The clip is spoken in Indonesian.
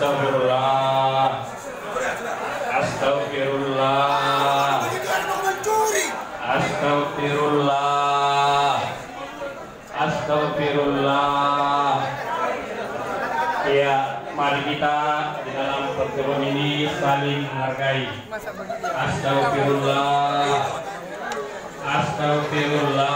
Astagfirullah. Astagfirullah. Astagfirullah. Astagfirullah. Ya, mari kita di dalam pertemuan ini saling menghargai. Astagfirullah. Astagfirullah.